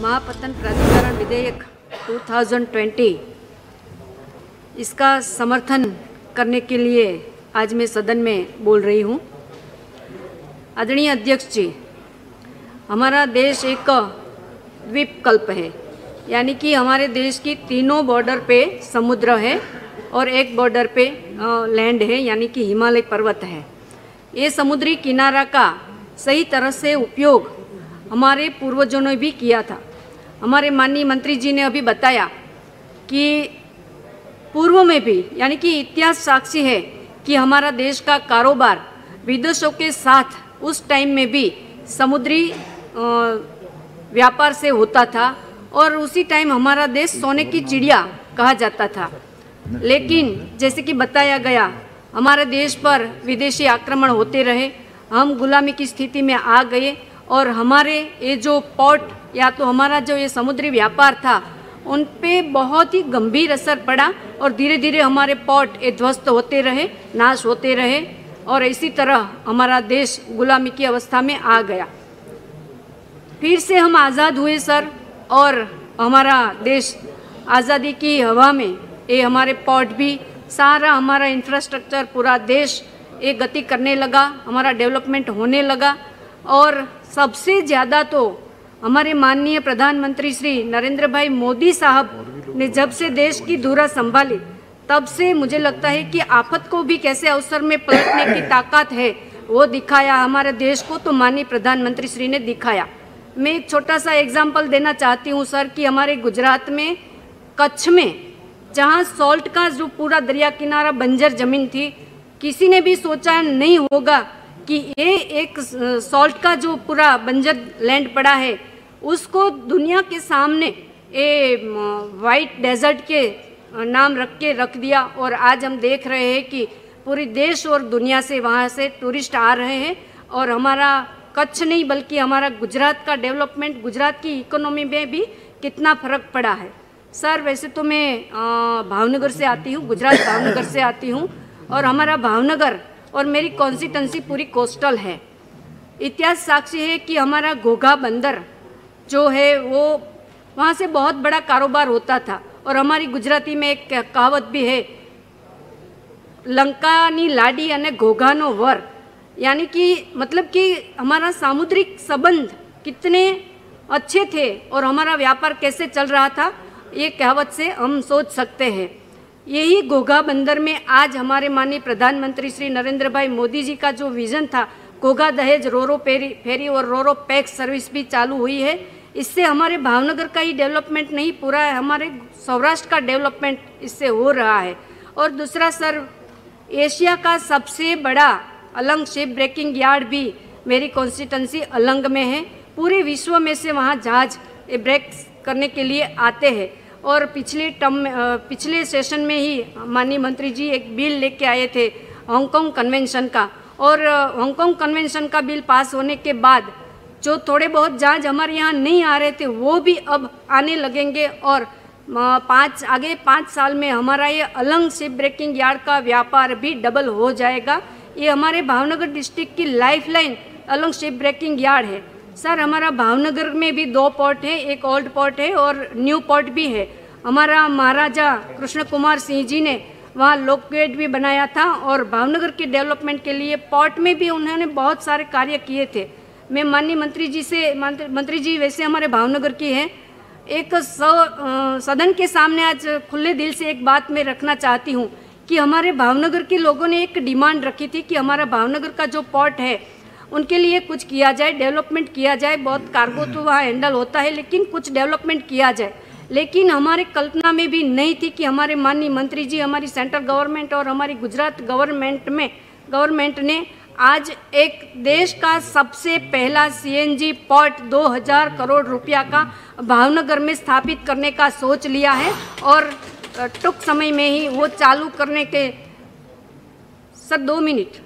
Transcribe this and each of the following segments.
महापतन प्राधिकरण विधेयक 2020 इसका समर्थन करने के लिए आज मैं सदन में बोल रही हूँ। आदरणीय अध्यक्ष जी, हमारा देश एक द्वीप कल्प है, यानी कि हमारे देश की तीनों बॉर्डर पे समुद्र है और एक बॉर्डर पे लैंड है, यानी कि हिमालय पर्वत है। ये समुद्री किनारा का सही तरह से उपयोग हमारे पूर्वजों ने भी किया था। हमारे माननीय मंत्री जी ने अभी बताया कि पूर्व में भी, यानी कि इतिहास साक्षी है कि हमारा देश का कारोबार विदेशों के साथ उस टाइम में भी समुद्री व्यापार से होता था और उसी टाइम हमारा देश सोने की चिड़िया कहा जाता था। लेकिन जैसे कि बताया गया, हमारे देश पर विदेशी आक्रमण होते रहे, हम गुलामी की स्थिति में आ गए और हमारे ये जो पोर्ट या तो हमारा जो ये समुद्री व्यापार था, उन पे बहुत ही गंभीर असर पड़ा और धीरे धीरे हमारे पोर्ट ये ध्वस्त होते रहे, नाश होते रहे और इसी तरह हमारा देश गुलामी की अवस्था में आ गया। फिर से हम आज़ाद हुए, सर, और हमारा देश आज़ादी की हवा में ये हमारे पोर्ट भी, सारा हमारा इंफ्रास्ट्रक्चर पूरा देश ये गति करने लगा, हमारा डेवलपमेंट होने लगा और सबसे ज़्यादा तो हमारे माननीय प्रधानमंत्री श्री नरेंद्र भाई मोदी साहब ने जब से देश की धुरा संभाली, तब से मुझे लगता है कि आफत को भी कैसे अवसर में पलटने की ताकत है, वो दिखाया हमारे देश को तो माननीय प्रधानमंत्री श्री ने दिखाया। मैं एक छोटा सा एग्ज़ाम्पल देना चाहती हूँ, सर, कि हमारे गुजरात में कच्छ में, जहाँ सॉल्ट का जो पूरा दरिया किनारा बंजर ज़मीन थी, किसी ने भी सोचा नहीं होगा कि ये एक सॉल्ट का जो पूरा बंजर लैंड पड़ा है, उसको दुनिया के सामने ये वाइट डेजर्ट के नाम रख के रख दिया और आज हम देख रहे हैं कि पूरी देश और दुनिया से वहाँ से टूरिस्ट आ रहे हैं और हमारा कच्छ नहीं, बल्कि हमारा गुजरात का डेवलपमेंट गुजरात की इकोनॉमी में भी कितना फ़र्क पड़ा है। सर, वैसे तो मैं भावनगर से आती हूँ, गुजरात भावनगर से आती हूँ और हमारा भावनगर और मेरी कॉन्स्टिटेंसी पूरी कोस्टल है इतिहास साक्षी है कि हमारा घोघा बंदर जो है वो वहाँ से बहुत बड़ा कारोबार होता था और हमारी गुजराती में एक कहावत भी है લંકાની લાડી અને ઘોઘાનો વર यानी कि मतलब कि हमारा सामुद्रिक संबंध कितने अच्छे थे और हमारा व्यापार कैसे चल रहा था ये कहावत से हम सोच सकते हैं यही घोघा बंदर में आज हमारे माननीय प्रधानमंत्री श्री नरेंद्र भाई मोदी जी का जो विजन था घोघा दहेज, रोरो फेरी फेरी और रोरो पैक्स सर्विस भी चालू हुई है। इससे हमारे भावनगर का ही डेवलपमेंट नहीं, पूरा है हमारे सौराष्ट्र का डेवलपमेंट इससे हो रहा है। और दूसरा सर, एशिया का सबसे बड़ा अलंग शिप ब्रेकिंग यार्ड भी मेरी कॉन्स्टिटेंसी अलंग में है। पूरे विश्व में से वहाँ जहाज़ ब्रेक करने के लिए आते हैं। और पिछले टर्म में पिछले सेशन में ही माननीय मंत्री जी एक बिल लेके आए थे हांगकांग कन्वेंशन का। और हांगकांग कन्वेंशन का बिल पास होने के बाद जो थोड़े बहुत जहाज़ हमारे यहाँ नहीं आ रहे थे, वो भी अब आने लगेंगे और पाँच, आगे पाँच साल में हमारा ये अलंग शिप ब्रेकिंग यार्ड का व्यापार भी डबल हो जाएगा। ये हमारे भावनगर डिस्ट्रिक्ट की lifeline Alang ship breaking yard है। सर, हमारा भावनगर में भी दो पोर्ट है, एक ओल्ड पोर्ट है और न्यू पोर्ट भी है। हमारा महाराजा कृष्ण कुमार सिंह जी ने वहाँ लोक गेट भी बनाया था और भावनगर के डेवलपमेंट के लिए पोर्ट में भी उन्होंने बहुत सारे कार्य किए थे। मैं माननीय मंत्री जी से, मंत्री जी वैसे हमारे भावनगर की हैं। एक सदन के सामने आज खुले दिल से एक बात मैं रखना चाहती हूँ कि हमारे भावनगर के लोगों ने एक डिमांड रखी थी कि हमारा भावनगर का जो पोर्ट है, उनके लिए कुछ किया जाए, डेवलपमेंट किया जाए। बहुत कार्गो तो वहाँ हैंडल होता है, लेकिन कुछ डेवलपमेंट किया जाए। लेकिन हमारे कल्पना में भी नहीं थी कि हमारे माननीय मंत्री जी हमारी सेंट्रल गवर्नमेंट और हमारी गुजरात गवर्नमेंट में गवर्नमेंट ने आज एक देश का सबसे पहला सीएनजी पोर्ट 2000 करोड़ रुपया का भावनगर में स्थापित करने का सोच लिया है और टूक समय में ही वो चालू करने के सर दो मिनट।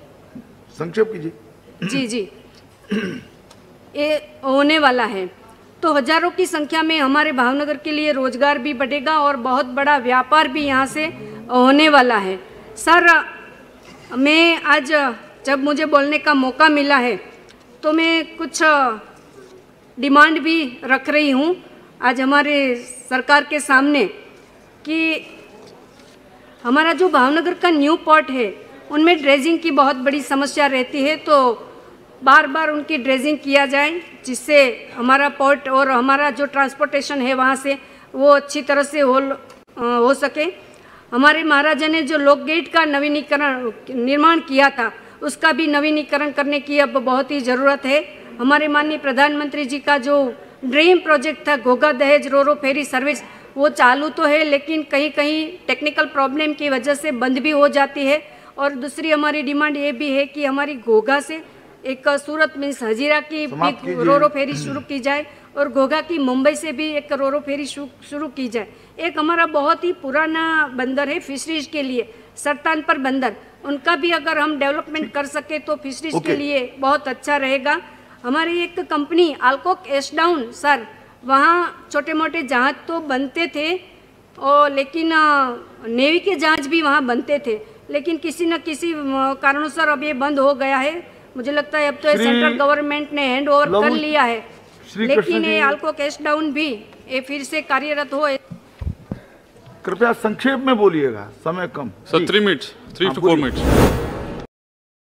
संक्षेप कीजिए। जी जी। ये होने वाला है। तो हज़ारों की संख्या में हमारे भावनगर के लिए रोज़गार भी बढ़ेगा और बहुत बड़ा व्यापार भी यहाँ से होने वाला है। सर, मैं आज जब मुझे बोलने का मौका मिला है तो मैं कुछ डिमांड भी रख रही हूँ आज हमारे सरकार के सामने कि हमारा जो भावनगर का न्यू पोर्ट है, उनमें ड्रेजिंग की बहुत बड़ी समस्या रहती है तो बार बार उनकी ड्रेजिंग किया जाए, जिससे हमारा पोर्ट और हमारा जो ट्रांसपोर्टेशन है वहाँ से वो अच्छी तरह से हो हो सके। हमारे महाराजा ने जो लोक गेट का नवीनीकरण, निर्माण किया था, उसका भी नवीनीकरण करने की अब बहुत ही ज़रूरत है। हमारे माननीय प्रधानमंत्री जी का जो ड्रीम प्रोजेक्ट था, घोघा दहेज रोरो फेरी सर्विस, वो चालू तो है, लेकिन कहीं कहीं टेक्निकल प्रॉब्लम की वजह से बंद भी हो जाती है। और दूसरी हमारी डिमांड ये भी है कि हमारी घोघा से एक सूरत मीन्स हजीरा की भी कीजिए। रोरो फेरी शुरू की जाए और घोघा की मुंबई से भी एक रोरो फेरी शुरू की जाए। एक हमारा बहुत ही पुराना बंदर है फिशरीज के लिए सरतान पर बंदर। उनका भी अगर हम डेवलपमेंट कर सके तो फिशरीज के लिए बहुत अच्छा रहेगा। हमारी एक company Alcock Ashdown sir वहाँ छोटे मोटे जहाज़ तो बनते थे और लेकिन नेवी के जहाज़ भी वहाँ बनते थे। लेकिन किसी न किसी कारणों सर अब ये बंद हो गया है। मुझे लगता है अब तो ये सेंट्रल गवर्नमेंट ने हैंड ओवर कर लिया है। लेकिन ये आल्को कैश डाउन भी ये फिर से कार्यरत हो। कृपया संक्षेप में बोलिएगा समय कम। Sir three minutes three two four minute minutes